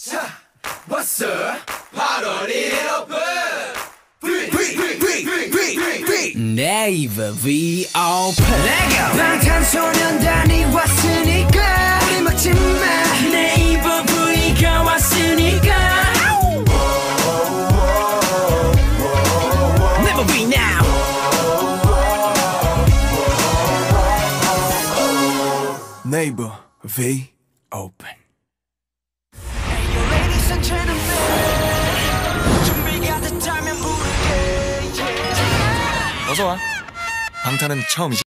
자, 왔어. 8월 1일 오픈. V V V V V V V 네이버 V 오픈 내가 방탄소년단이 왔으니까 우리 막지 마 네이버 V가 왔으니까 Never be now 네이버 V 오픈. 어서 와. 방탄은 처음이지.